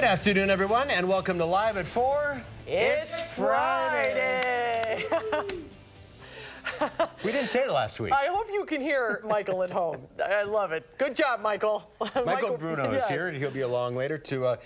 Good afternoon, everyone, and welcome to Live at 4. It's, Friday. we didn't say it last week. I hope you can hear Michael at home. I love it. Good job, Michael. Michael, Michael Bruno yes. is here, and he'll be along later to uh,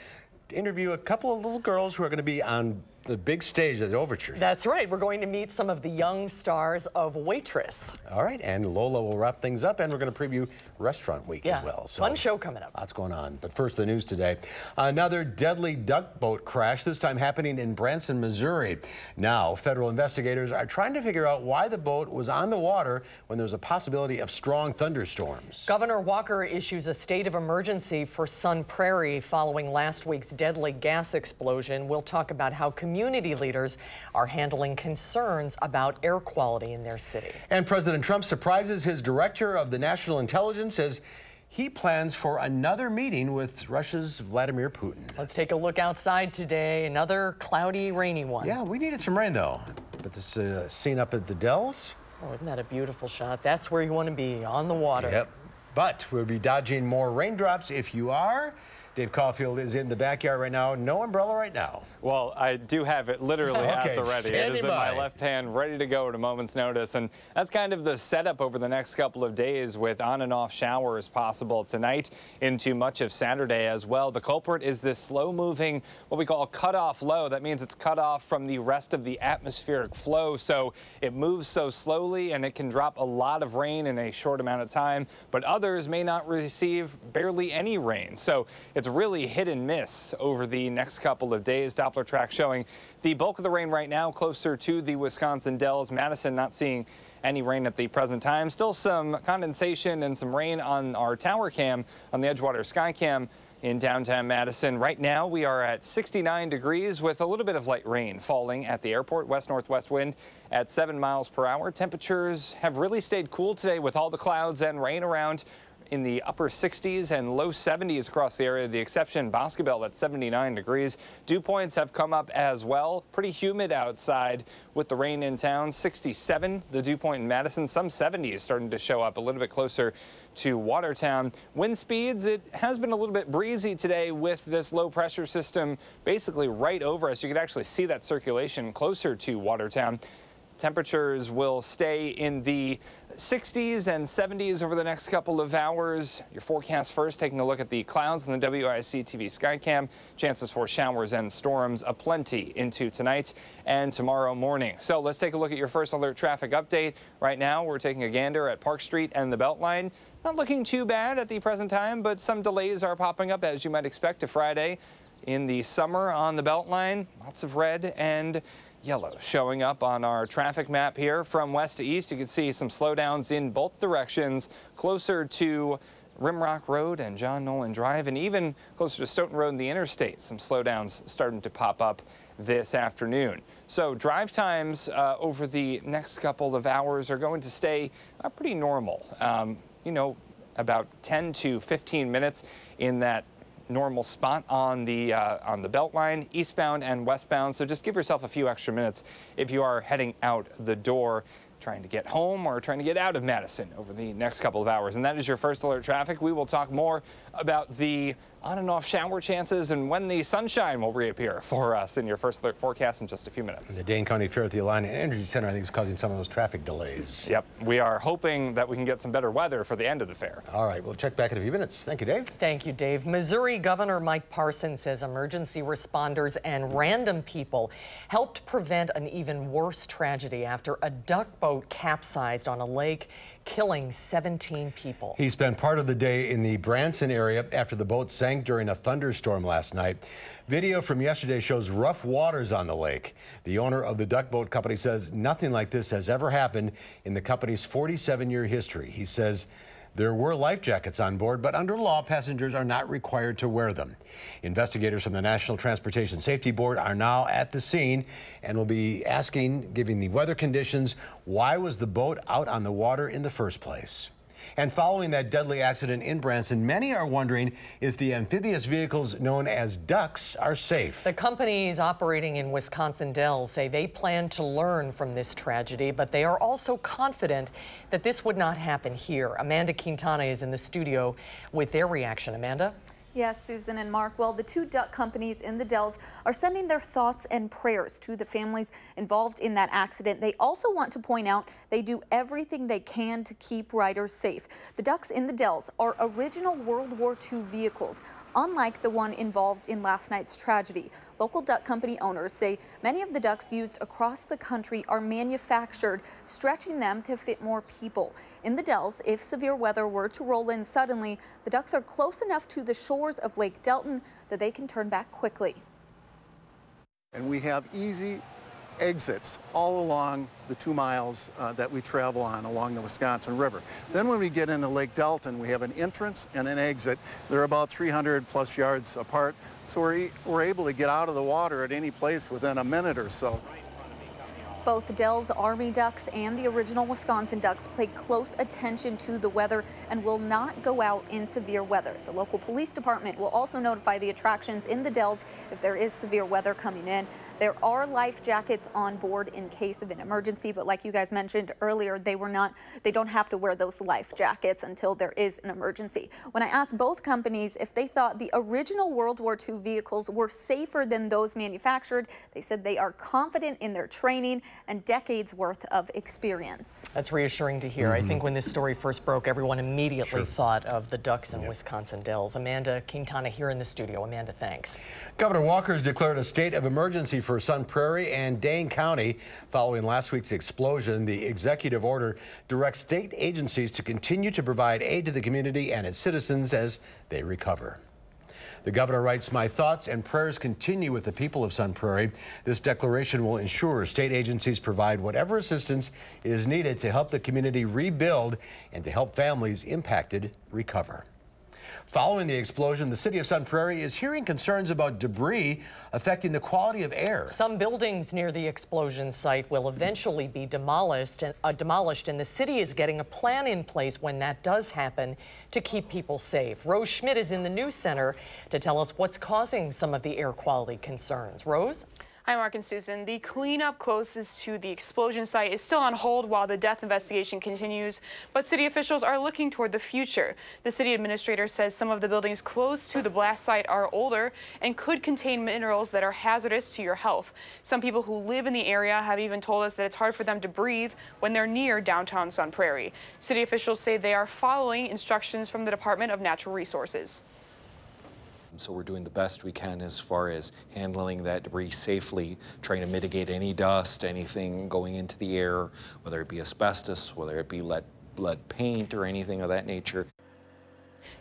interview a couple of little girls who are going to be on the big stage of the Overture. That's right. We're going to meet some of the young stars of Waitress. All right, and Lola will wrap things up, and we're going to preview Restaurant Week yeah, as well. So fun show coming up. Lots going on. But first, the news today. Another deadly duck boat crash, this time happening in Branson, Missouri. Now, federal investigators are trying to figure out why the boat was on the water when there's a possibility of strong thunderstorms. Governor Walker issues a state of emergency for Sun Prairie following last week's deadly gas explosion. We'll talk about how community community leaders are handling concerns about air quality in their city. And President Trump surprises his director of the national intelligence as he plans for another meeting with Russia's Vladimir Putin. Let's take a look outside today. Another cloudy, rainy one. Yeah, we needed some rain, though. But this uh, scene up at the Dells. Oh, isn't that a beautiful shot? That's where you want to be, on the water. Yep. But we'll be dodging more raindrops if you are. Dave Caulfield is in the backyard right now. No umbrella right now. Well, I do have it literally okay, at the ready. It is in my left hand, ready to go at a moment's notice. And that's kind of the setup over the next couple of days with on and off showers possible tonight into much of Saturday as well. The culprit is this slow moving, what we call cutoff low. That means it's cut off from the rest of the atmospheric flow. So it moves so slowly and it can drop a lot of rain in a short amount of time. But others may not receive barely any rain. So it's it's really hit and miss over the next couple of days. Doppler track showing the bulk of the rain right now closer to the Wisconsin Dells. Madison not seeing any rain at the present time. Still some condensation and some rain on our tower cam on the Edgewater Sky Cam in downtown Madison. Right now, we are at 69 degrees with a little bit of light rain falling at the airport. West-northwest wind at 7 miles per hour. Temperatures have really stayed cool today with all the clouds and rain around in the upper 60s and low 70s across the area. The exception, Boscobel at 79 degrees. Dew points have come up as well. Pretty humid outside with the rain in town. 67, the dew point in Madison. Some 70s starting to show up a little bit closer to Watertown. Wind speeds, it has been a little bit breezy today with this low pressure system basically right over us. You could actually see that circulation closer to Watertown. Temperatures will stay in the 60s and 70s over the next couple of hours. Your forecast first, taking a look at the clouds in the WIC TV Skycam. Chances for showers and storms aplenty into tonight and tomorrow morning. So let's take a look at your first alert traffic update. Right now, we're taking a gander at Park Street and the Beltline. Not looking too bad at the present time, but some delays are popping up as you might expect to Friday in the summer on the Beltline. Lots of red and yellow showing up on our traffic map here from west to east. You can see some slowdowns in both directions closer to Rimrock Road and John Nolen Drive and even closer to Stoughton Road and the interstate. Some slowdowns starting to pop up this afternoon. So drive times uh, over the next couple of hours are going to stay uh, pretty normal. Um, you know, about 10 to 15 minutes in that normal spot on the uh, on the belt line, eastbound and westbound. So just give yourself a few extra minutes if you are heading out the door trying to get home or trying to get out of Madison over the next couple of hours. And that is your first alert traffic. We will talk more about the on and off shower chances and when the sunshine will reappear for us in your first alert forecast in just a few minutes. The Dane County Fair at the Alliant Energy Center, I think, is causing some of those traffic delays. Yep. We are hoping that we can get some better weather for the end of the fair. All right. We'll check back in a few minutes. Thank you, Dave. Thank you, Dave. Missouri Governor Mike Parson says emergency responders and random people helped prevent an even worse tragedy after a duck boat capsized on a lake killing 17 people. He spent part of the day in the Branson area after the boat sank during a thunderstorm last night. Video from yesterday shows rough waters on the lake. The owner of the duck boat company says nothing like this has ever happened in the company's 47-year history. He says there were life jackets on board, but under law, passengers are not required to wear them. Investigators from the National Transportation Safety Board are now at the scene and will be asking, given the weather conditions, why was the boat out on the water in the first place? And following that deadly accident in Branson, many are wondering if the amphibious vehicles known as ducks are safe. The companies operating in Wisconsin Dells say they plan to learn from this tragedy, but they are also confident that this would not happen here. Amanda Quintana is in the studio with their reaction. Amanda? Yes, Susan and Mark. Well, the two duck companies in the Dells are sending their thoughts and prayers to the families involved in that accident. They also want to point out they do everything they can to keep riders safe. The ducks in the Dells are original World War II vehicles unlike the one involved in last night's tragedy. Local duck company owners say many of the ducks used across the country are manufactured, stretching them to fit more people. In the Dells, if severe weather were to roll in suddenly, the ducks are close enough to the shores of Lake Delton that they can turn back quickly. And we have easy exits all along the two miles uh, that we travel on along the Wisconsin River. Then when we get into Lake Delton, we have an entrance and an exit. They're about 300 plus yards apart, so we're, we're able to get out of the water at any place within a minute or so. Both Dells Army Ducks and the original Wisconsin Ducks pay close attention to the weather and will not go out in severe weather. The local police department will also notify the attractions in the Dells if there is severe weather coming in. There are life jackets on board in case of an emergency, but like you guys mentioned earlier, they were not, they don't have to wear those life jackets until there is an emergency. When I asked both companies if they thought the original World War II vehicles were safer than those manufactured, they said they are confident in their training and decades worth of experience. That's reassuring to hear. Mm -hmm. I mm-hmm. think when this story first broke, everyone immediately sure. thought of the Ducks in Wisconsin Dells. Amanda Quintana here in the studio. Amanda, thanks. Governor Walker has declared a state of emergency for Sun Prairie and Dane County. Following last week's explosion, the executive order directs state agencies to continue to provide aid to the community and its citizens as they recover. The governor writes, My thoughts and prayers continue with the people of Sun Prairie. This declaration will ensure state agencies provide whatever assistance is needed to help the community rebuild and to help families impacted recover. Following the explosion, the city of Sun Prairie is hearing concerns about debris affecting the quality of air. Some buildings near the explosion site will eventually be demolished and, uh, demolished, and the city is getting a plan in place when that does happen to keep people safe. Rose Schmidt is in the news center to tell us what's causing some of the air quality concerns. Rose? Hi, Mark and Susan. The cleanup closest to the explosion site is still on hold while the death investigation continues, but city officials are looking toward the future. The city administrator says some of the buildings close to the blast site are older and could contain minerals that are hazardous to your health. Some people who live in the area have even told us that it's hard for them to breathe when they're near downtown Sun Prairie. City officials say they are following instructions from the Department of Natural Resources. So we're doing the best we can as far as handling that debris safely, trying to mitigate any dust, anything going into the air, whether it be asbestos, whether it be lead, lead paint or anything of that nature.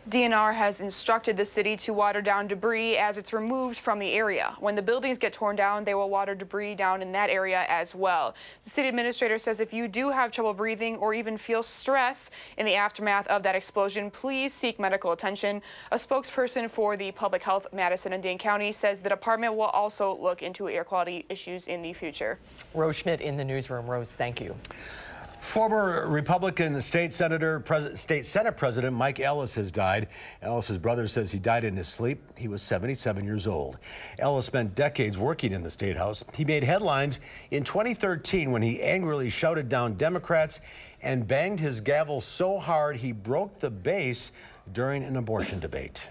DNR has instructed the city to water down debris as it's removed from the area. When the buildings get torn down, they will water debris down in that area as well. The city administrator says if you do have trouble breathing or even feel stress in the aftermath of that explosion, please seek medical attention. A spokesperson for the Public Health Madison and Dane County says the department will also look into air quality issues in the future. Rose Schmidt in the newsroom. Rose, thank you. Former Republican State Senator, State Senate President Mike Ellis has died. Ellis's brother says he died in his sleep. He was 77 years old. Ellis spent decades working in the State House. He made headlines in 2013 when he angrily shouted down Democrats and banged his gavel so hard he broke the base during an abortion debate.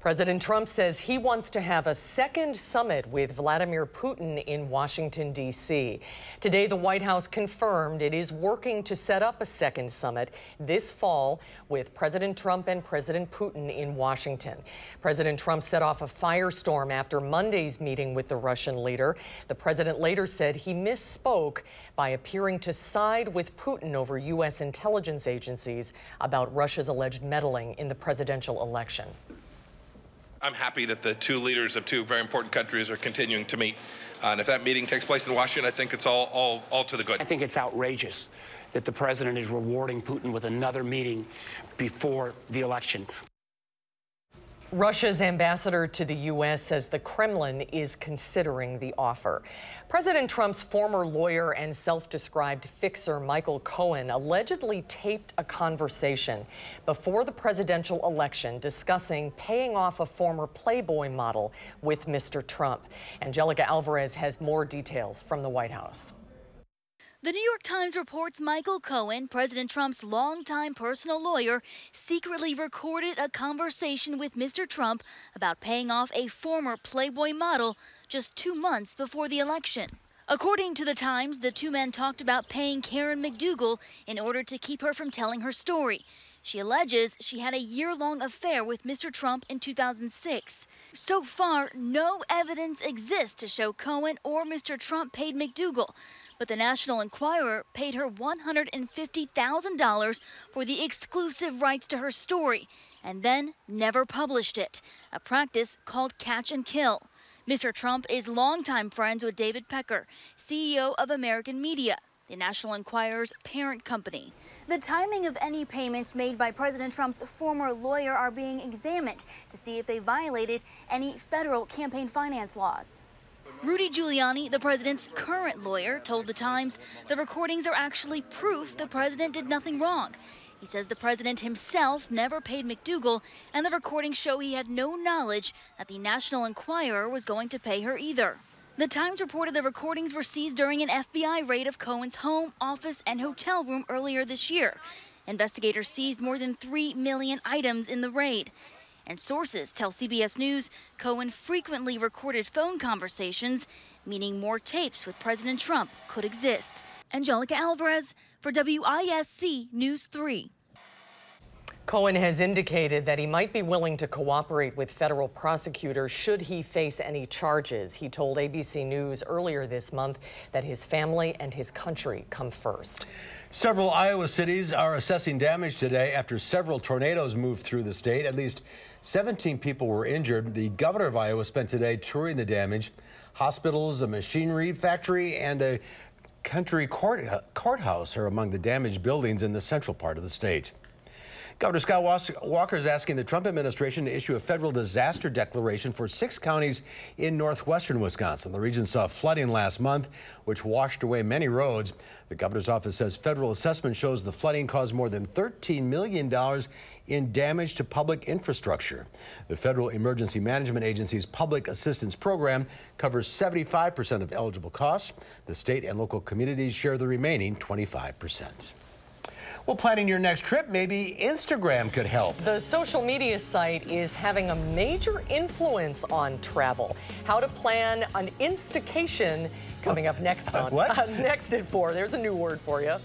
President Trump says he wants to have a second summit with Vladimir Putin in Washington, D.C. Today, the White House confirmed it is working to set up a second summit this fall with President Trump and President Putin in Washington. President Trump set off a firestorm after Monday's meeting with the Russian leader. The president later said he misspoke by appearing to side with Putin over U.S. intelligence agencies about Russia's alleged meddling in the presidential election. I'm happy that the two leaders of two very important countries are continuing to meet. Uh, and if that meeting takes place in Washington, I think it's all, all, all to the good. I think it's outrageous that the president is rewarding Putin with another meeting before the election. Russia's ambassador to the U.S. says the Kremlin is considering the offer. President Trump's former lawyer and self-described fixer Michael Cohen allegedly taped a conversation before the presidential election discussing paying off a former Playboy model with Mr. Trump. Angelica Alvarez has more details from the White House. The New York Times reports Michael Cohen, President Trump's longtime personal lawyer, secretly recorded a conversation with Mr. Trump about paying off a former Playboy model just two months before the election. According to the Times, the two men talked about paying Karen McDougal in order to keep her from telling her story. She alleges she had a year long affair with Mr. Trump in 2006. So far, no evidence exists to show Cohen or Mr. Trump paid McDougal, but the National Enquirer paid her $150,000 for the exclusive rights to her story and then never published it, a practice called catch and kill. Mr. Trump is longtime friends with David Pecker, CEO of American Media, the National Enquirer's parent company. The timing of any payments made by President Trump's former lawyer are being examined to see if they violated any federal campaign finance laws. Rudy Giuliani, the president's current lawyer, told The Times the recordings are actually proof the president did nothing wrong. He says the president himself never paid McDougal, and the recordings show he had no knowledge that the National Enquirer was going to pay her either. The Times reported the recordings were seized during an FBI raid of Cohen's home, office, and hotel room earlier this year. Investigators seized more than 3 million items in the raid. And sources tell CBS News Cohen frequently recorded phone conversations, meaning more tapes with President Trump could exist. Angelica Alvarez for WISC News 3. Cohen has indicated that he might be willing to cooperate with federal prosecutors should he face any charges. He told ABC News earlier this month that his family and his country come first. Several Iowa cities are assessing damage today after several tornadoes moved through the state. At least 17 people were injured. The governor of Iowa spent today touring the damage. Hospitals, a machinery factory, and a country court, courthouse are among the damaged buildings in the central part of the state. Governor Scott Walker is asking the Trump administration to issue a federal disaster declaration for six counties in northwestern Wisconsin. The region saw flooding last month, which washed away many roads. The governor's office says federal assessment shows the flooding caused more than $13 million in damage to public infrastructure. The Federal Emergency Management Agency's Public Assistance Program covers 75% of eligible costs. The state and local communities share the remaining 25 percent. Well, planning your next trip, maybe Instagram could help. The social media site is having a major influence on travel. How to plan an Instacation coming up next on what? Uh, next at 4. There's a new word for you.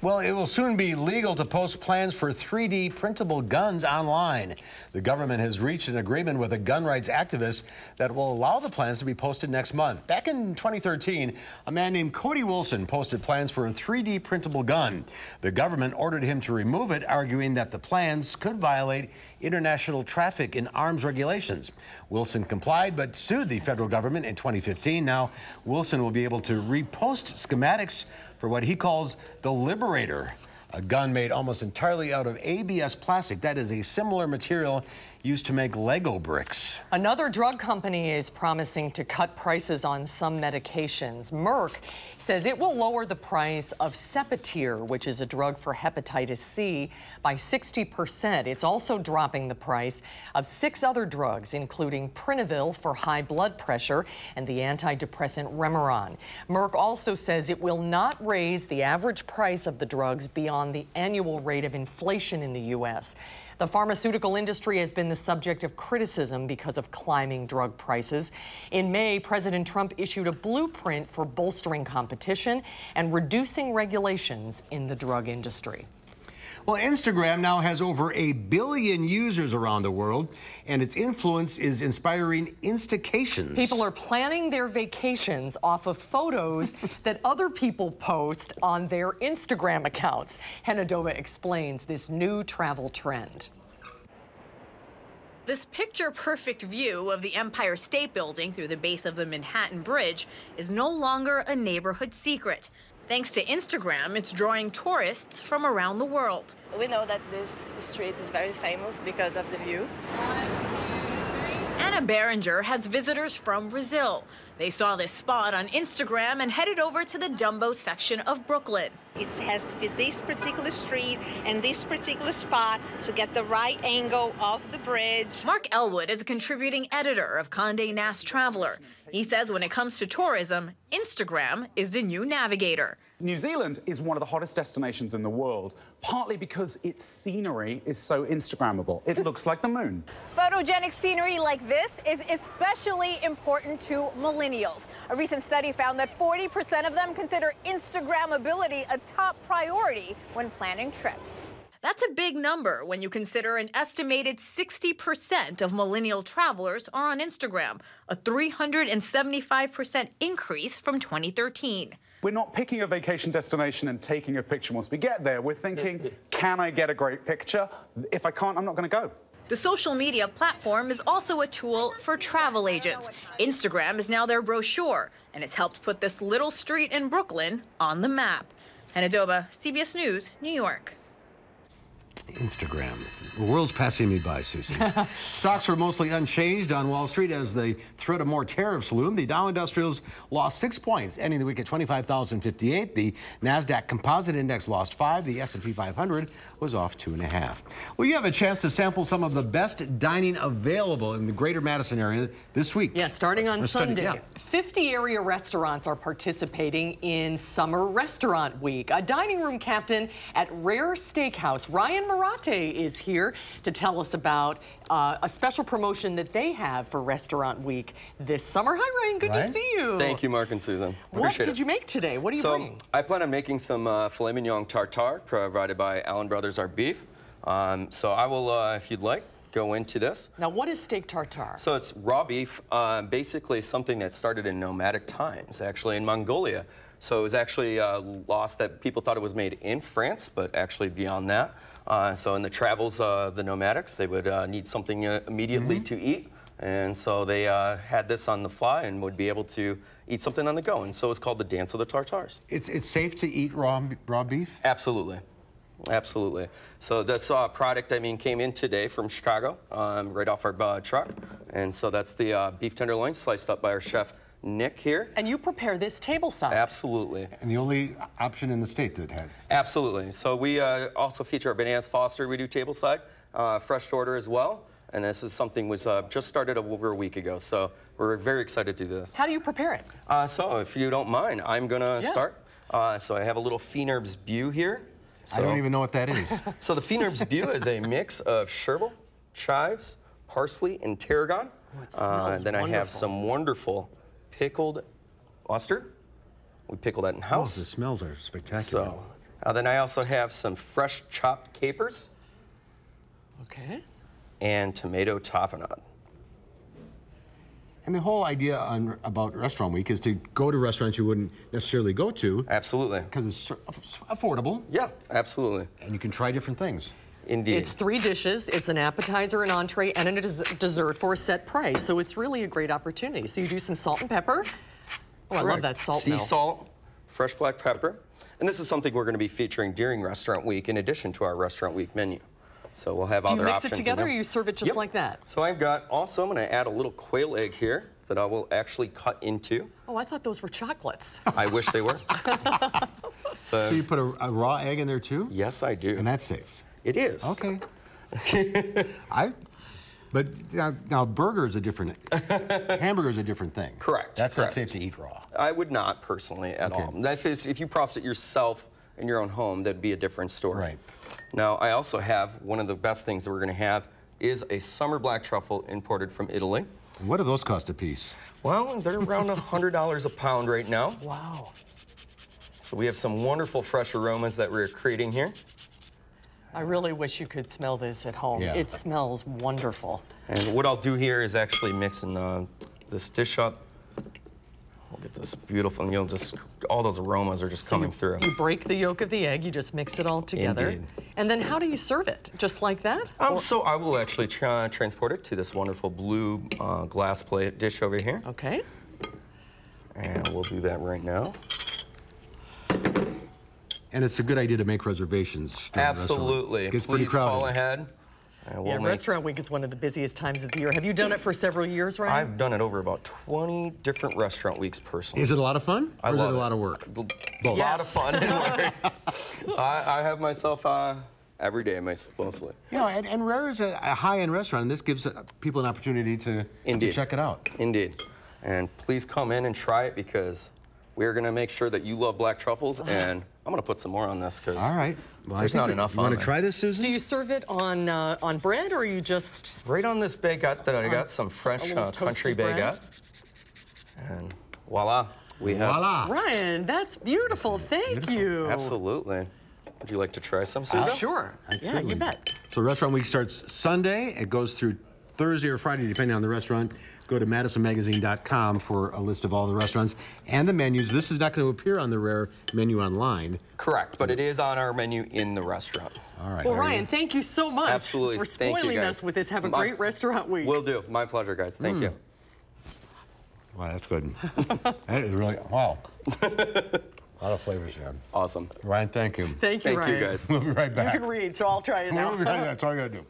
Well, it will soon be legal to post plans for 3D printable guns online. The government has reached an agreement with a gun rights activist that will allow the plans to be posted next month. Back in 2013, a man named Cody Wilson posted plans for a 3D printable gun. The government ordered him to remove it, arguing that the plans could violate international traffic in arms regulations. Wilson complied but sued the federal government in 2015. Now, Wilson will be able to repost schematics for what he calls the Liberator, a gun made almost entirely out of ABS plastic. That is a similar material used to make Lego bricks. Another drug company is promising to cut prices on some medications. Merck says it will lower the price of Zepatier, which is a drug for hepatitis C, by 60%. It's also dropping the price of six other drugs, including Prinivil for high blood pressure and the antidepressant Remeron. Merck also says it will not raise the average price of the drugs beyond the annual rate of inflation in the U.S. The pharmaceutical industry has been the subject of criticism because of climbing drug prices. In May, President Trump issued a blueprint for bolstering competition and reducing regulations in the drug industry. Well, Instagram now has over a billion users around the world, and its influence is inspiring instacations. People are planning their vacations off of photos that other people post on their Instagram accounts. Hena Doba explains this new travel trend. This picture perfect view of the Empire State Building through the base of the Manhattan Bridge is no longer a neighborhood secret. Thanks to Instagram, it's drawing tourists from around the world. We know that this street is very famous because of the view. Anna Berenger has visitors from Brazil. They saw this spot on Instagram and headed over to the Dumbo section of Brooklyn. It has to be this particular street and this particular spot to get the right angle of the bridge. Mark Ellwood is a contributing editor of Condé Nast Traveler. He says when it comes to tourism, Instagram is the new navigator. New Zealand is one of the hottest destinations in the world, partly because its scenery is so Instagrammable. It looks like the moon. Photogenic scenery like this is especially important to millennials. A recent study found that 40% of them consider Instagrammability a top priority when planning trips. That's a big number when you consider an estimated 60% of millennial travelers are on Instagram, a 375% increase from 2013. We're not picking a vacation destination and taking a picture once we get there. We're thinking, can I get a great picture? If I can't, I'm not going to go. The social media platform is also a tool for travel agents. Instagram is now their brochure, and has helped put this little street in Brooklyn on the map. Hena Doba, CBS News, New York. Instagram. The world's passing me by, Susan. Stocks were mostly unchanged on Wall Street as the threat of more tariffs loomed. The Dow Industrials lost six points, ending the week at 25,058. The Nasdaq Composite Index lost five. The S&P 500 was off two and a half. Well, you have a chance to sample some of the best dining available in the Greater Madison area this week. Yeah, starting on Sunday. Yeah. 50 area restaurants are participating in Summer Restaurant Week. A dining room captain at Rare Steakhouse, Ryan Marate, is here to tell us about uh, a special promotion that they have for Restaurant Week this summer. Hi, Ryan. Good Ryan? to see you. Thank you, Mark and Susan. What did it. you make today? What are you so, bringing? I plan on making some uh, filet mignon tartare provided by Allen Brothers Our Beef. Um, so I will, uh, if you'd like, go into this. Now, what is steak tartare? So it's raw beef, uh, basically something that started in nomadic times, actually in Mongolia. So it was actually uh, lost that people thought it was made in France, but actually beyond that. Uh, so in the travels of the nomadics, they would uh, need something uh, immediately mm -hmm. to eat. And so they uh, had this on the fly and would be able to eat something on the go. And so it's called the Dance of the Tartars. It's, it's safe to eat raw, raw beef? Absolutely. Absolutely. So this uh, product, I mean, came in today from Chicago, um, right off our uh, truck. And so that's the uh, beef tenderloin sliced up by our chef, Nick here. And you prepare this table side. Absolutely. And the only option in the state that has. Absolutely. So we uh, also feature our bananas Foster. We do table side, uh, fresh order as well. And this is something was uh, just started over a week ago. So we're very excited to do this. How do you prepare it? so if you don't mind, I'm going to yeah. start. so I have a little Fienerb's Bew here. So, I don't even know what that is. so the Fienerb's Bew is a mix of chervil, chives, parsley, and tarragon. Oh, uh, then wonderful. Then I have some wonderful pickled mustard. We pickle that in house. Oh, the smells are spectacular. So Uh, then I also have some fresh chopped capers. Okay. And tomato tapenade. And the whole idea on, about Restaurant Week is to go to restaurants you wouldn't necessarily go to. Absolutely. Because it's affordable. Yeah, absolutely. And you can try different things. Indeed. It's three dishes. It's an appetizer, an entree, and a des dessert for a set price. So it's really a great opportunity. So you do some salt and pepper. Oh, I love that salt Sea mill. salt, fresh black pepper. And this is something we're going to be featuring during Restaurant Week in addition to our Restaurant Week menu. So we'll have do other you mix options. it together or you serve it just yep. like that? So I've got also, I'm going to add a little quail egg here that I will actually cut into. Oh, I thought those were chocolates. I wish they were. so, so, you put a, a, raw egg in there too? Yes, I do. And that's safe? It is. Okay. I, but now, now burger is a different, hamburger is a different thing. Correct. That's correct. not safe to eat raw. I would not personally at okay. all. If, if you process it yourself in your own home, that'd be a different story. Right. Now, I also have one of the best things that we're going to have is a summer black truffle imported from Italy. What do those cost a piece? Well, they're around $100 a pound right now. Wow. So we have some wonderful fresh aromas that we're creating here. I really wish you could smell this at home. Yeah. It smells wonderful. And what I'll do here is actually mixing uh, this dish up. We'll get this beautiful, and you'll just, all those aromas are just so coming you, through. You break the yolk of the egg, you just mix it all together. Indeed. And then how do you serve it? Just like that? Um, so I will actually tra transport it to this wonderful blue uh, glass plate dish over here. Okay. And we'll do that right now. And it's a good idea to make reservations. Absolutely. It gets Please pretty crowded. call ahead. We'll yeah, make... Restaurant Week is one of the busiest times of the year. Have you done it for several years, right? I've done it over about 20 different restaurant weeks personally. Is it a lot of fun? I or is love it a lot of work? Both. Yes. A lot of fun and work. I, I, have myself uh, every day, mostly. You know, and, and Rare is a, a high-end restaurant, and this gives uh, people an opportunity to, to check it out. Indeed. And please come in and try it because we're going to make sure that you love black truffles, and I'm going to put some more on this because All right. Well, there's not enough you on want there. to try this, Susan? Do you serve it on uh, on bread, or you just right on this baguette that I got some fresh uh, country baguette, and voila, we have voila. Ryan, that's beautiful. Thank beautiful. you. Absolutely. Would you like to try some, Susan? Uh, sure. Yeah, you bet. So Restaurant Week starts Sunday. It goes through Thursday or Friday, depending on the restaurant. Go to MadisonMagazine.com for a list of all the restaurants and the menus. This is not going to appear on the Rare menu online. Correct, but it is on our menu in the restaurant. All right. Well, Ryan, thank you so much Absolutely. for spoiling us with this. Have a My, great restaurant week. Will do. My pleasure, guys. Thank Mm. you. Wow, that's good. that is really, wow. a lot of flavors here. Awesome. Ryan, thank you. Thank you, Thank Ryan. you, guys. We'll be right back. You can read, so I'll try it now. We'll be right back. That's all I got to do.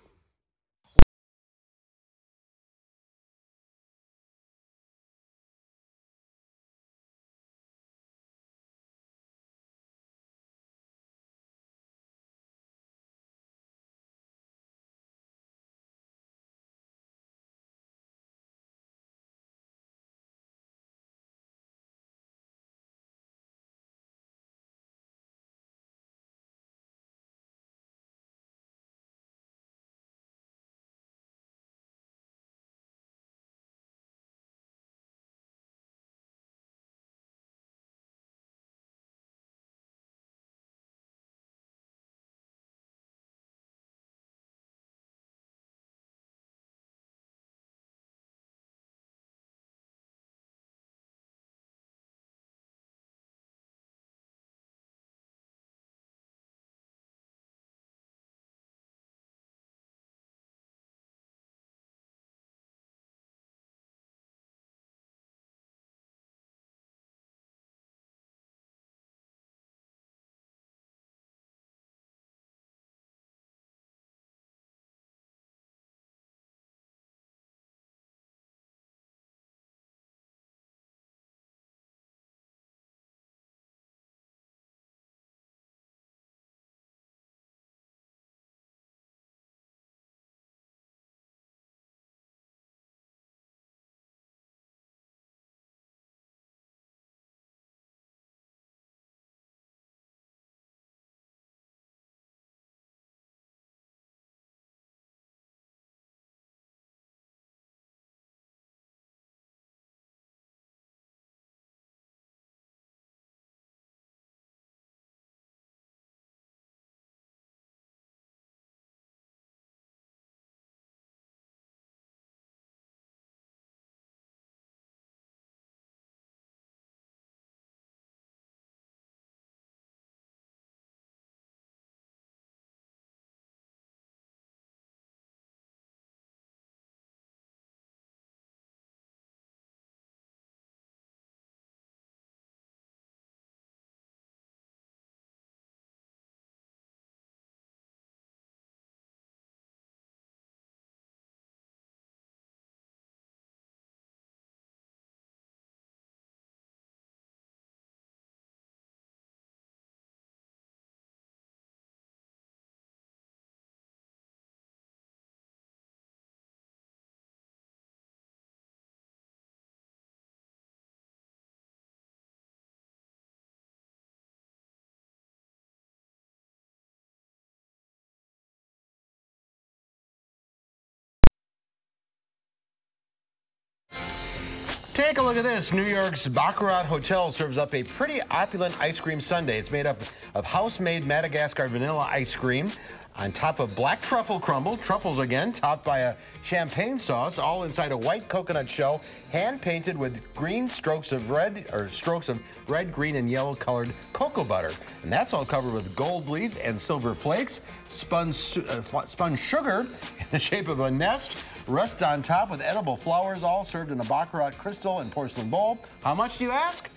Take a look at this. New York's Baccarat Hotel serves up a pretty opulent ice cream sundae. It's made up of house-made Madagascar vanilla ice cream on top of black truffle crumble, truffles again, topped by a champagne sauce, all inside a white coconut shell, hand-painted with green strokes of red, or strokes of red, green, and yellow colored cocoa butter. And that's all covered with gold leaf and silver flakes, spun, uh, spun sugar in the shape of a nest, Rest on top with edible flowers, all served in a Baccarat crystal and porcelain bowl. How much do you ask?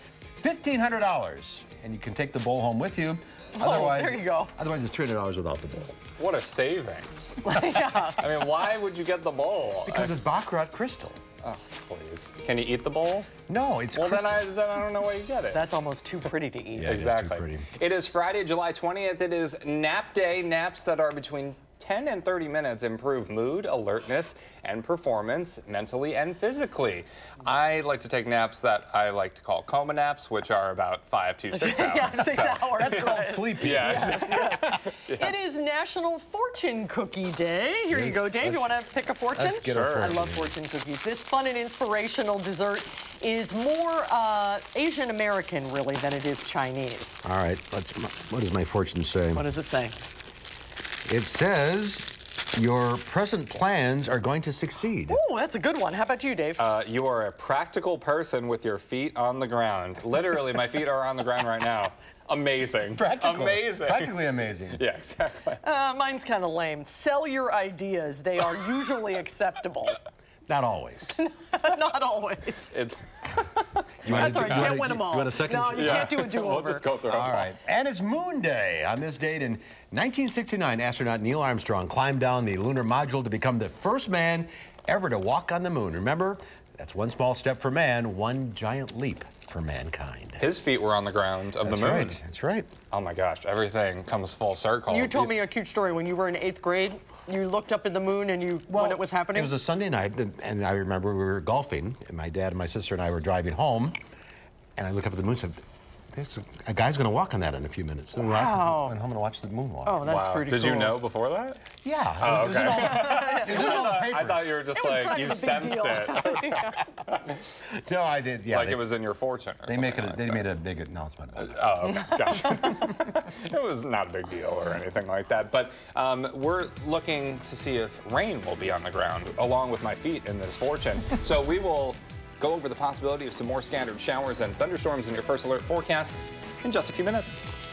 $1,500. And you can take the bowl home with you. Oh, otherwise, there you go. Otherwise, it's $300 without the bowl. What a savings. yeah. I mean, why would you get the bowl? Because I... it's Baccarat crystal. Oh, please. Can you eat the bowl? No, it's Well, crystal. then I, then I don't know why you get it. That's almost too pretty to eat. Yeah, exactly. It is Friday, July 20th. It is nap day. Naps that are between 10 and 30 minutes improve mood, alertness, and performance mentally and physically. I like to take naps that I like to call coma naps, which are about five to six hours. yeah, six so. hours. That's called sleepy. Yeah. Yes, yeah. yeah. It is National Fortune Cookie Day. Here you go, Dave. You want to pick a fortune? Let's get sure. I love fortune cookies. This fun and inspirational dessert is more uh, Asian American, really, than it is Chinese. All right. Let's. What does my fortune say? What does it say? It says your present plans are going to succeed. Oh, that's a good one. How about you, Dave? Uh, you are a practical person with your feet on the ground. Literally, my feet are on the ground right now. Amazing. Practical. Amazing. Practically amazing. Yeah, exactly. Uh, mine's kind of lame. Sell your ideas. They are usually acceptable. Not always. Not always. It, you That's all right. You can't win them all. You want a second? No, you yeah. can't do a do-over. We'll just go through All right. And it's Moon Day. On this date in 1969, astronaut Neil Armstrong climbed down the lunar module to become the first man ever to walk on the moon. Remember, that's one small step for man, one giant leap for mankind. His feet were on the ground of That's the moon. Right. That's right. Oh my gosh, everything comes full circle. You told These... me a cute story when you were in eighth grade. You looked up at the moon and you well, when it was happening. It was a Sunday night, and I remember we were golfing, and my dad and my sister and I were driving home, and I look up at the moon and said, there's a, a guy's going to walk on that in a few minutes. And wow. I'm going to watch the moon walk. Oh, that's wow. pretty Did cool. you know before that? Yeah. Oh, okay. It was, all, the papers. I thought you were just like, you sensed it. no, I did. Yeah. Like they, it was in your fortune. they make it. like they that. made a big announcement. Uh, oh, okay. Gotcha. it was not a big deal or anything like that. But um, we're looking to see if rain will be on the ground along with my feet in this fortune. so we will go over the possibility of some more scattered showers and thunderstorms in your first alert forecast in just a few minutes.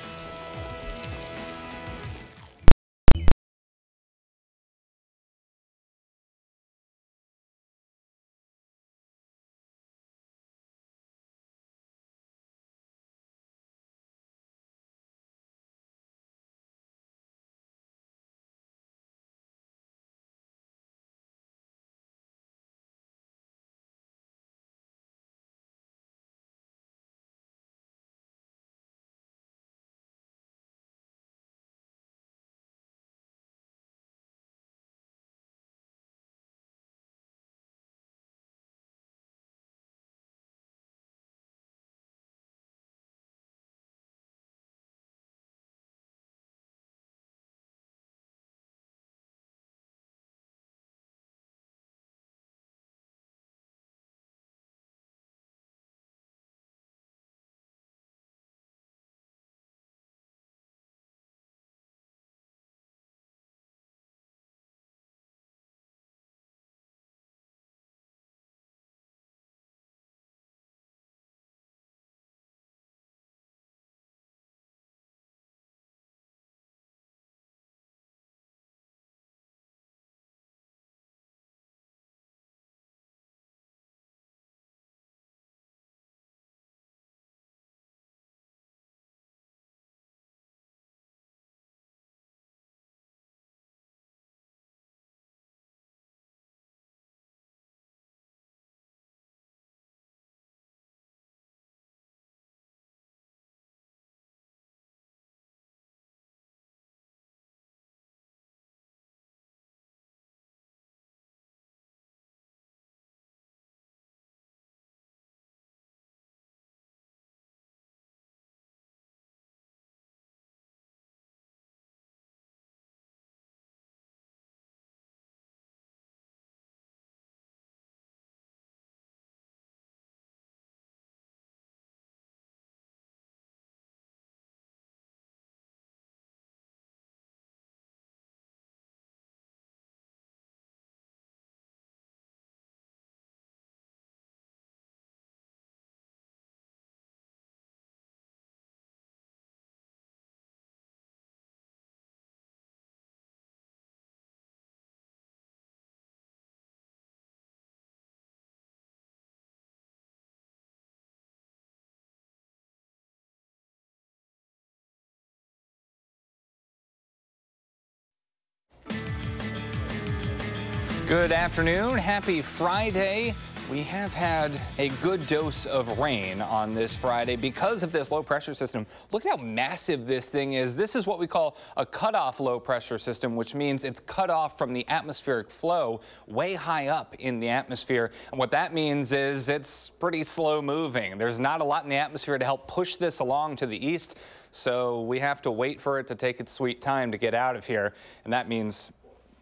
Good afternoon. Happy Friday. We have had a good dose of rain on this Friday because of this low pressure system. Look at how massive this thing is. This is what we call a cutoff low pressure system, which means it's cut off from the atmospheric flow way high up in the atmosphere. And what that means is it's pretty slow moving. There's not a lot in the atmosphere to help push this along to the east. So we have to wait for it to take its sweet time to get out of here. And that means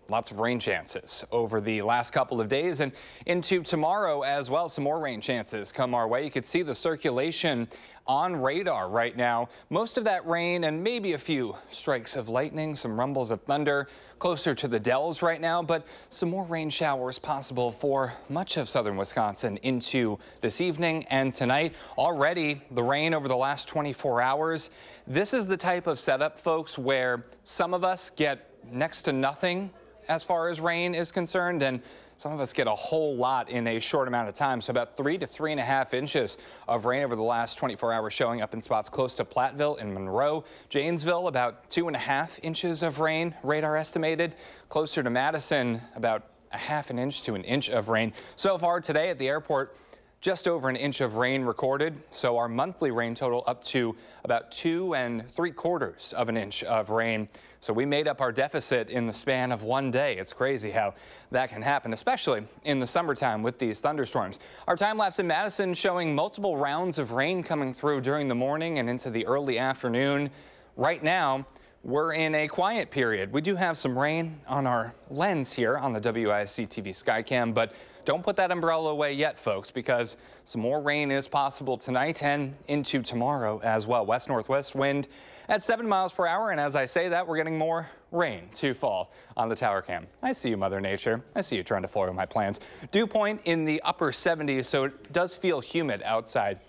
Lots of rain chances over the last couple of days and into tomorrow as well. Some more rain chances come our way. You could see the circulation on radar right now. Most of that rain and maybe a few strikes of lightning, some rumbles of thunder closer to the Dells right now, but some more rain showers possible for much of southern Wisconsin into this evening and tonight. Already the rain over the last 24 hours. This is the type of setup, folks, where some of us get next to nothing as far as rain is concerned, and some of us get a whole lot in a short amount of time. So about three to three and a half inches of rain over the last 24 hours showing up in spots close to Platteville and Monroe. Janesville, about two and a half inches of rain, radar estimated. Closer to Madison, about a half an inch to an inch of rain. So far today at the airport, just over an inch of rain recorded. So our monthly rain total up to about two and three quarters of an inch of rain. So we made up our deficit in the span of one day. It's crazy how that can happen, especially in the summertime with these thunderstorms. Our time lapse in Madison showing multiple rounds of rain coming through during the morning and into the early afternoon. Right now, we're in a quiet period. We do have some rain on our lens here on the WISC TV Skycam, but don't put that umbrella away yet, folks, because some more rain is possible tonight and into tomorrow as well. West northwest wind at 7 miles per hour, and as I say that, we're getting more rain to fall on the tower cam. I see you, Mother Nature. I see you trying to foil my plans. Dew point in the upper 70s, so it does feel humid outside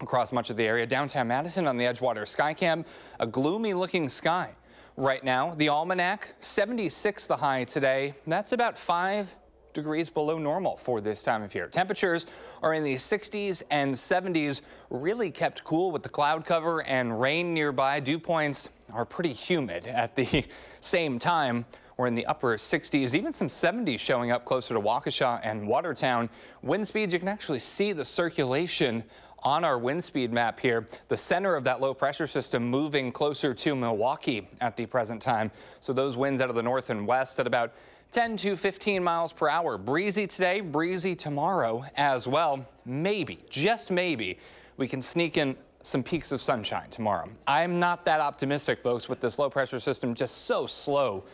across much of the area. Downtown Madison on the Edgewater Skycam, a gloomy looking sky right now. The Almanac, 76 the high today. That's about five degrees below normal for this time of year. Temperatures are in the 60s and 70s, really kept cool with the cloud cover and rain nearby. Dew points are pretty humid at the same time. We're in the upper 60s, even some 70s showing up closer to Waukesha and Watertown. Wind speeds, you can actually see the circulation on our wind speed map here. The center of that low pressure system moving closer to Milwaukee at the present time. So those winds out of the north and west at about 10 to 15 miles per hour. Breezy today, breezy tomorrow as well. Maybe, just maybe, we can sneak in some peeks of sunshine tomorrow. I'm not that optimistic, folks, with this low pressure system just so slow,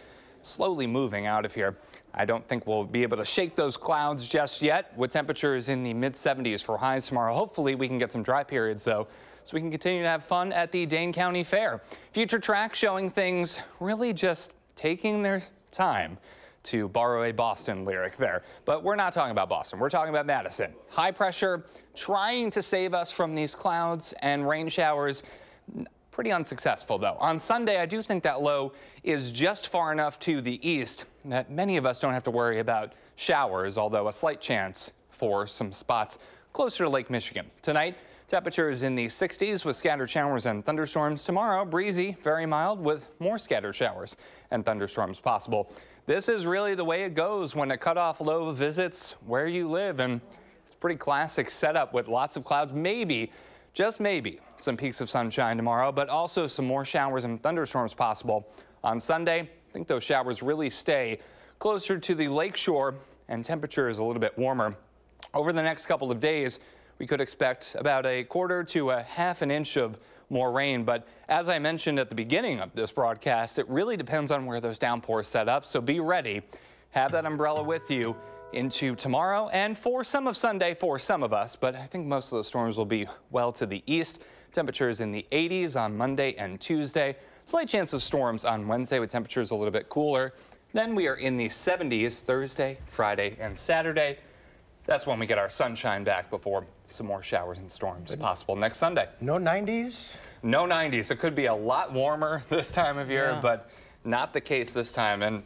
slowly moving out of here. I don't think we'll be able to shake those clouds just yet with temperatures in the mid 70s for highs tomorrow. Hopefully we can get some dry periods though so we can continue to have fun at the Dane County Fair. Future track showing things really just taking their time to borrow a Boston lyric there. But we're not talking about Boston. We're talking about Madison. High pressure trying to save us from these clouds and rain showers. Pretty unsuccessful, though. On Sunday, I do think that low is just far enough to the east that many of us don't have to worry about showers, although a slight chance for some spots closer to Lake Michigan. Tonight, temperatures in the 60s with scattered showers and thunderstorms. Tomorrow, breezy, very mild with more scattered showers and thunderstorms possible. This is really the way it goes when a cutoff low visits where you live. And it's a pretty classic setup with lots of clouds, maybe, just maybe, some peeks of sunshine tomorrow, but also some more showers and thunderstorms possible. On Sunday, I think those showers really stay closer to the lakeshore and temperatures a little bit warmer. Over the next couple of days, we could expect about a quarter to a half an inch of more rain. But as I mentioned at the beginning of this broadcast, it really depends on where those downpours set up. So be ready. Have that umbrella with you into tomorrow and for some of Sunday for some of us. But I think most of the storms will be well to the east. Temperatures in the 80s on Monday and Tuesday. Slight chance of storms on Wednesday with temperatures a little bit cooler. Then we are in the 70s Thursday, Friday, and Saturday. That's when we get our sunshine back before some more showers and storms possible next Sunday. No 90s? No 90s. It could be a lot warmer this time of year, yeah. but not the case this time. And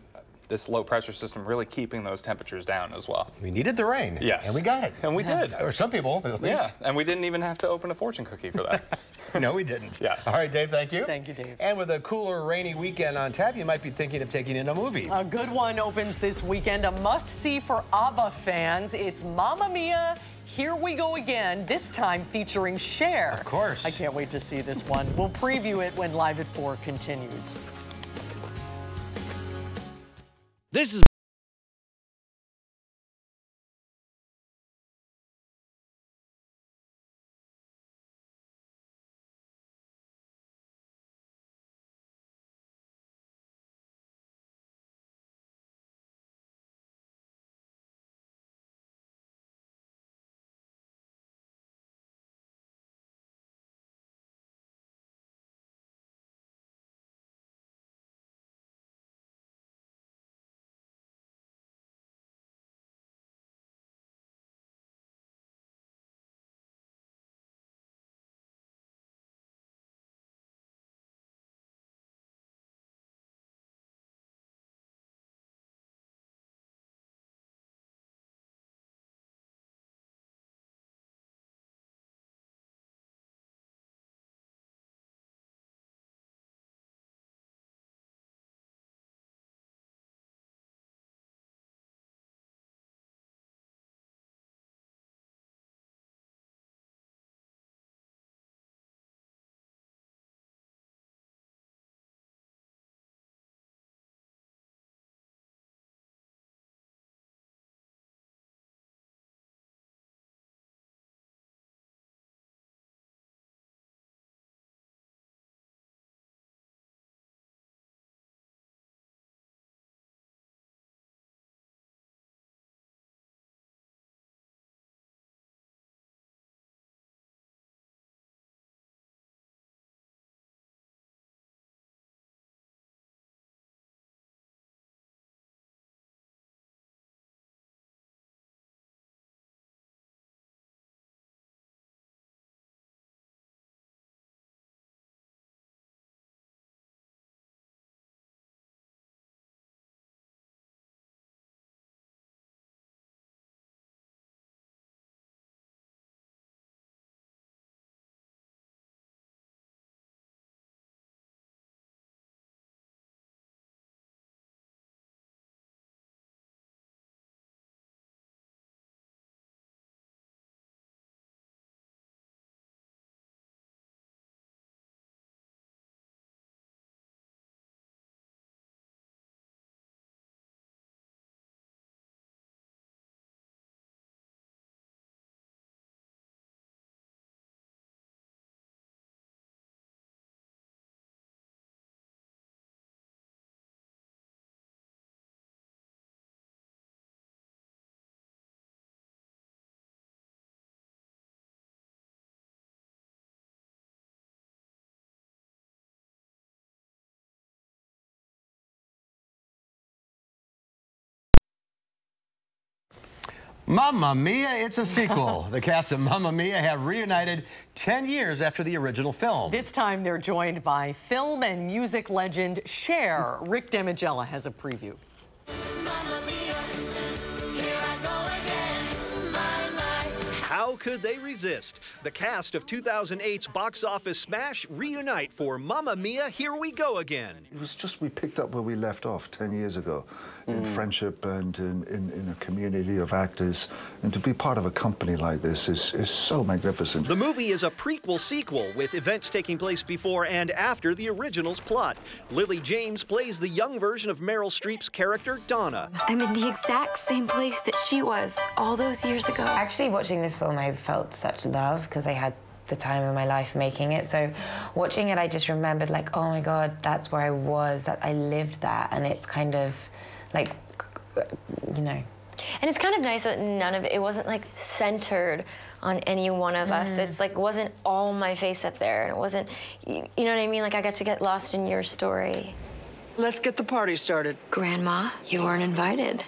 this low pressure system really keeping those temperatures down as well. We needed the rain. Yes. And we got it. And we did. Or some people, at least. Yeah, and we didn't even have to open a fortune cookie for that. no, we didn't. Yes. All right, Dave, thank you. Thank you, Dave. And with a cooler, rainy weekend on tap, you might be thinking of taking in a movie. A good one opens this weekend, a must-see for ABBA fans. It's Mamma Mia, Here We Go Again, this time featuring Cher. Of course. I can't wait to see this one. We'll preview it when Live at 4 continues. This is Mamma Mia, it's a sequel. the cast of Mamma Mia have reunited 10 years after the original film. This time they're joined by film and music legend Cher. Rick Damigella has a preview. How could they resist? The cast of 2008's box office smash reunite for Mamma Mia, Here We Go Again. It was just we picked up where we left off 10 years ago in mm. friendship and in, in, in, a community of actors. And to be part of a company like this is, is so magnificent. The movie is a prequel sequel with events taking place before and after the original's plot. Lily James plays the young version of Meryl Streep's character, Donna. I'm in the exact same place that she was all those years ago. Actually, watching this film, I felt such love because I had the time of my life making it. So watching it, I just remembered like, oh my God, that's where I was, that I lived that. And it's kind of like, you know. And it's kind of nice that none of it, it wasn't like centered on any one of mm. us. It's like, wasn't all my face up there. And it wasn't, you, you know what I mean? Like I got to get lost in your story. Let's get the party started. Grandma, you weren't invited.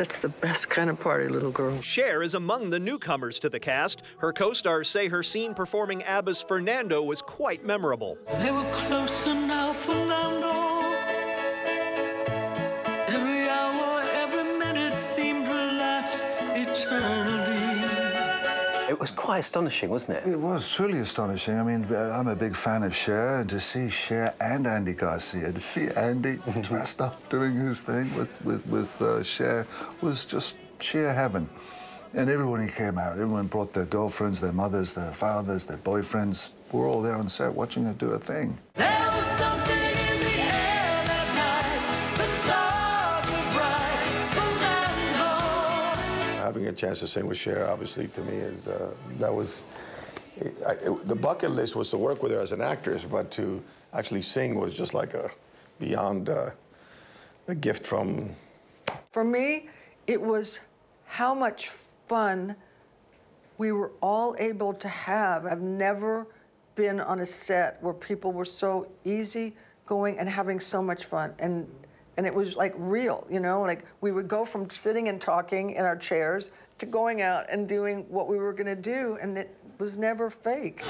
That's the best kind of party, little girl. Cher is among the newcomers to the cast. Her co-stars say her scene performing ABBA's Fernando was quite memorable. They were close enough, Fernando. It was quite astonishing, wasn't it? It was truly astonishing. I mean, I'm a big fan of Cher, and to see Cher and Andy Garcia, to see Andy dressed up doing his thing with, with, with uh, Cher was just sheer heaven. And everyone who came out, everyone brought their girlfriends, their mothers, their fathers, their boyfriends. We're all there on set watching her do her thing. Having a chance to sing with Cher, obviously, to me, is uh, that was I, it, the bucket list was to work with her as an actress, but to actually sing was just like a beyond uh, a gift from. For me, it was how much fun we were all able to have. I've never been on a set where people were so easy going and having so much fun. And and it was like real, you know, like we would go from sitting and talking in our chairs to going out and doing what we were going to do, and it was never fake.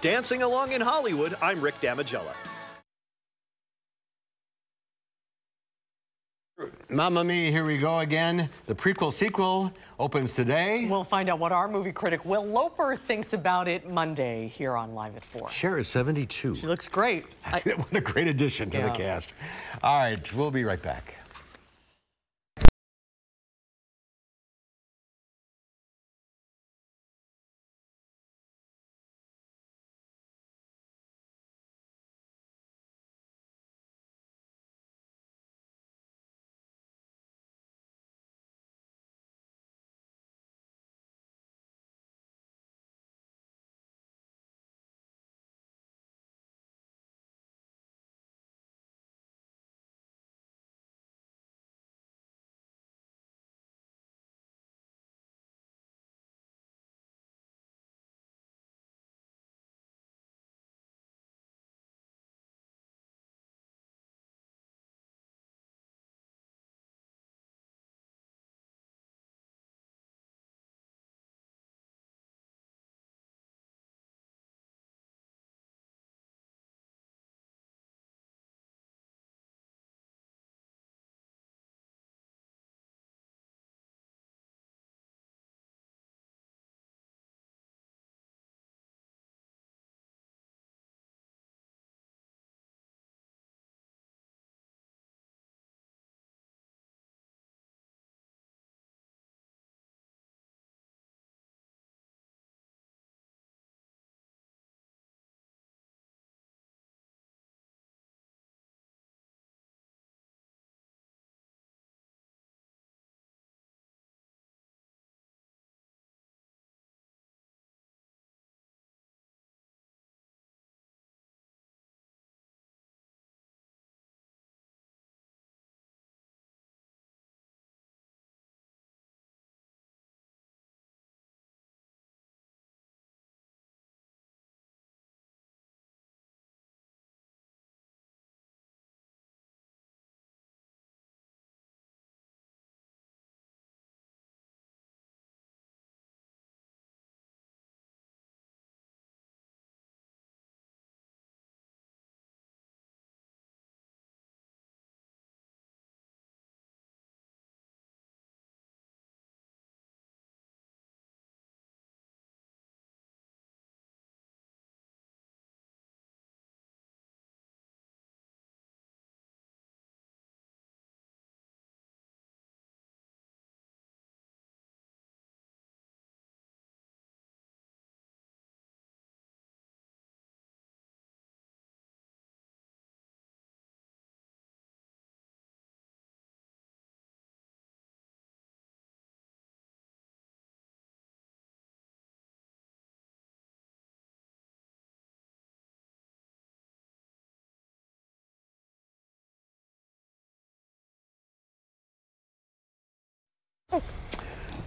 Dancing along in Hollywood, I'm Rick Damigella. Mamma Mia, here we go again. The prequel sequel opens today. We'll find out what our movie critic Will Loper thinks about it Monday here on Live at 4. Cher is 72. She looks great. what a great addition to yeah. the cast. All right, we'll be right back.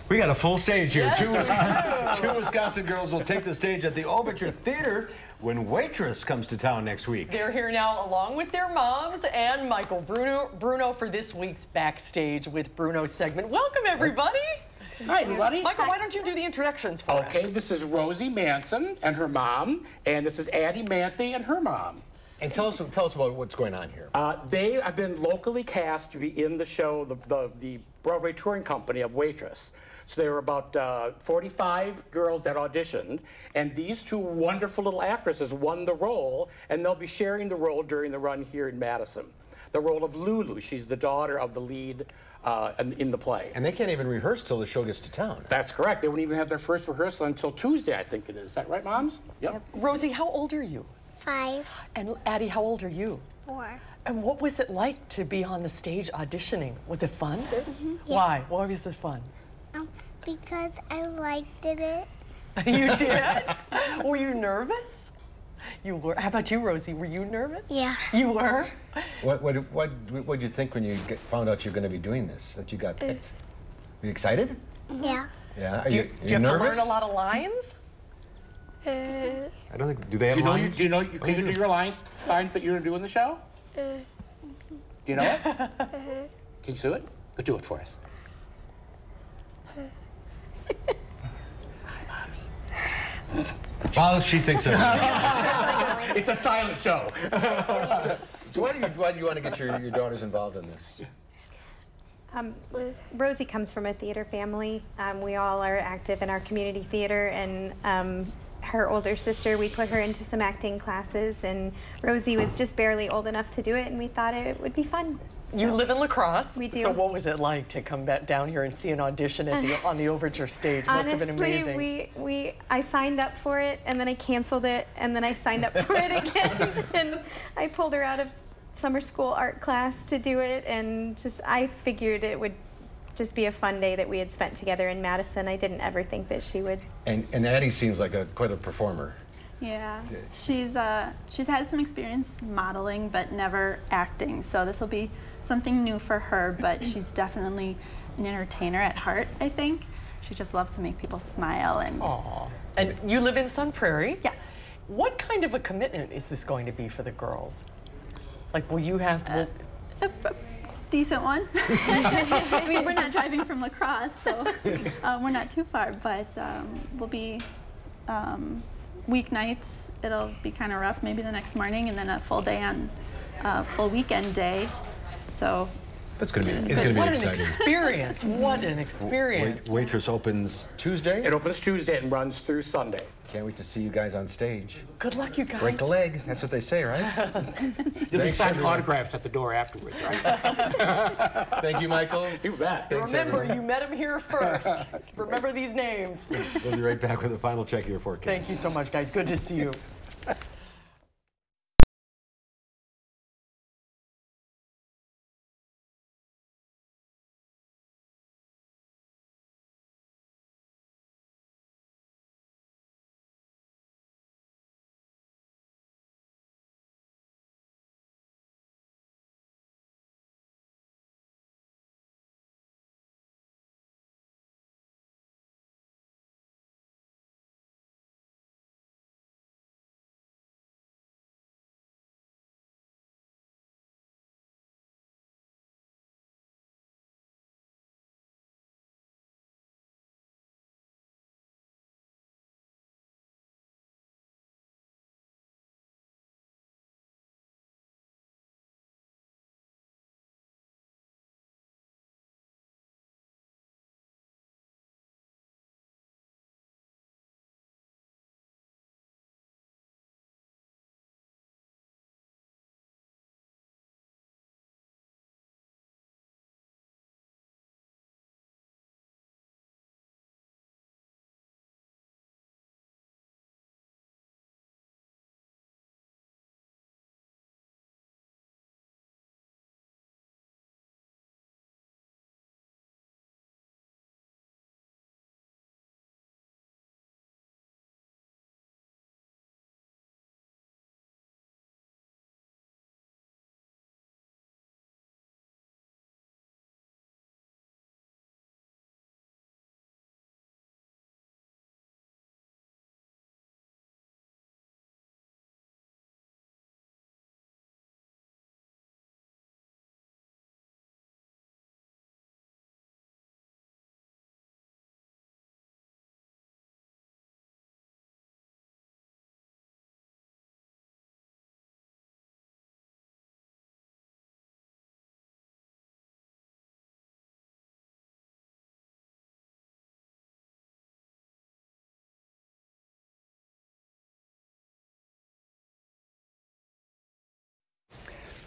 We got a full stage here. Yes, two, Wisconsin, two, Wisconsin, girls will take the stage at the Overture Theater when Waitress comes to town next week. They're here now along with their moms and Michael Bruno, Bruno for this week's Backstage with Bruno segment. Welcome, everybody. Hi, everybody. Michael, why don't you do the introductions for okay, us? Okay, this is Rosie Manson and her mom, and this is Addie Manthe and her mom. And tell us, tell us about what's going on here. Uh, they have been locally cast to be in the show, the, the, the Broadway touring company of Waitress. So there were about uh, 45 girls that auditioned, and these two wonderful little actresses won the role, and they'll be sharing the role during the run here in Madison. The role of Lulu, she's the daughter of the lead uh, in, in, the play. And they can't even rehearse till the show gets to town. That's correct. They won't even have their first rehearsal until Tuesday, I think it is. Is that right, moms? Yep. yep. Rosie, how old are you? Five. And Addie, how old are you? Four. And what was it like to be on the stage auditioning? Was it fun? Mm -hmm. yeah. Why? Why was it fun? Um, because I liked it. you did? were you nervous? You were. How about you, Rosie? Were you nervous? Yeah. You were? What what what what did you think when you get, found out you're going to be doing this? That you got picked? Were you excited? Yeah. Yeah. Are do you, you, do you have nervous? to learn a lot of lines? Uh, I don't think. Do they have do you know lines? You, do you know? You, can you do your lines? Lines that you're gonna do in the show? Uh, do you know it? -huh. Can you do it? Go do it for us. Well, she thinks of it. it's a silent show. so, so why do you why do you want to get your, your daughters involved in this? Um, Rosie comes from a theater family. Um, we all are active in our community theater, and um, her older sister, we put her into some acting classes, and Rosie was just barely old enough to do it, and we thought it would be fun. You live in La Crosse. We do. So what was it like to come back down here and see an audition at the, on the Overture stage? Honestly, Must have been amazing. we, we, I signed up for it, and then I canceled it, and then I signed up for it again, and I pulled her out of summer school art class to do it, and just I figured it would just be a fun day that we had spent together in Madison. I didn't ever think that she would. And, and Addie seems like a quite a performer. Yeah, she's uh, she's had some experience modeling, but never acting. So this will be something new for her. But she's definitely an entertainer at heart. I think she just loves to make people smile and. Aww. And you live in Sun Prairie. Yes. What kind of a commitment is this going to be for the girls? Like, will you have to? Uh, a, decent one. I mean, we're not driving from La Crosse, so uh, we're not too far, but um, we'll be um, weeknights. It'll be kind of rough, maybe the next morning, and then a full day on uh, full weekend day. So that's going to be. It's going to be exciting. What an experience! What an experience! Wait, waitress opens Tuesday. It opens Tuesday and runs through Sunday. Can't wait to see you guys on stage. Good luck, you guys. Break a leg. That's what they say, right? You'll be signing autographs at the door afterwards, right? Thank you, Michael. You bet. Thanks, Remember, everyone. you met him here first. Remember these names. We'll be right back with a final check of your forecast. Thank you so much, guys. Good to see you.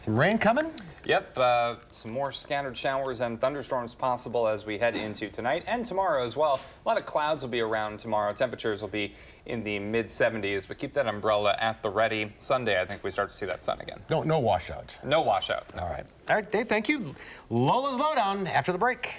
Some rain coming? Yep, uh, some more scattered showers and thunderstorms possible as we head into tonight and tomorrow as well. A lot of clouds will be around tomorrow. Temperatures will be in the mid 70s, but keep that umbrella at the ready. Sunday, I think we start to see that sun again. No, no washout. No washout. No. All right. All right, Dave, thank you. Lola's Lowdown after the break.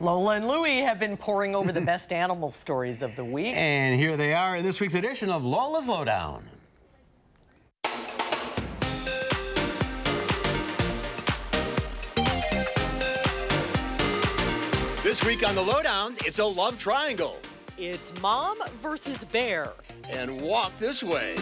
Lola and Louie have been poring over the best animal stories of the week. And here they are in this week's edition of Lola's Lowdown. This week on the Lowdown, it's a love triangle. It's mom versus bear. And walk this way.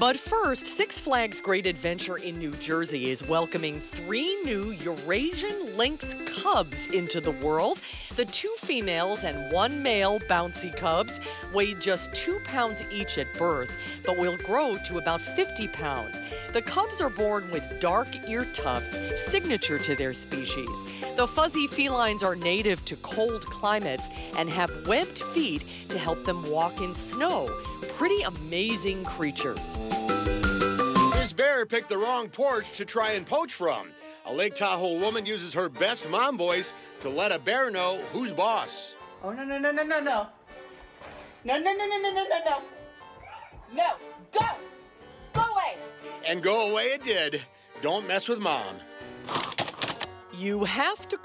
But first, Six Flags Great Adventure in New Jersey is welcoming three new Eurasian lynx cubs into the world. The two females and one male bouncy cubs weigh just two pounds each at birth, but will grow to about 50 pounds. The cubs are born with dark ear tufts, signature to their species. The fuzzy felines are native to cold climates and have webbed feet to help them walk in snow pretty amazing creatures. This bear picked the wrong porch to try and poach from. A Lake Tahoe woman uses her best mom voice to let a bear know who's boss. Oh, no, no, no, no, no, no. No, no, no, no, no, no, no, no. No, go! Go away! And go away it did. Don't mess with mom. You have to